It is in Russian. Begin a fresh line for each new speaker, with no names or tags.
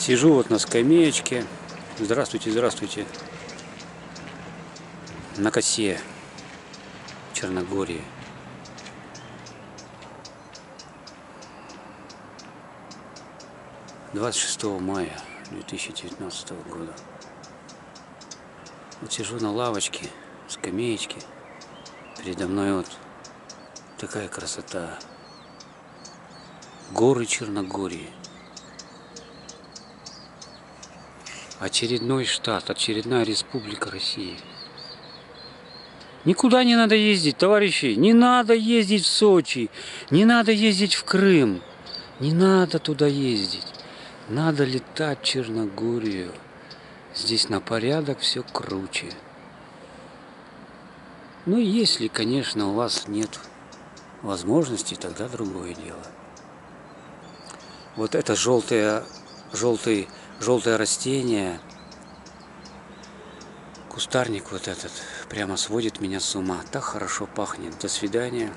Сижу вот на скамеечке. Здравствуйте, здравствуйте. На косе Черногории. Двадцать шестого мая 2019 года. Вот сижу на лавочке, скамеечке. Передо мной вот такая красота. Горы Черногории. Очередной штат, очередная республика России. Никуда не надо ездить, товарищи. Не надо ездить в Сочи. Не надо ездить в Крым. Не надо туда ездить. Надо летать в Черногорию. Здесь на порядок все круче. Ну, если, конечно, у вас нет возможности, тогда другое дело. Вот это желтое, желтый, желтое растение, кустарник вот этот, прямо сводит меня с ума. Так хорошо пахнет. До свидания.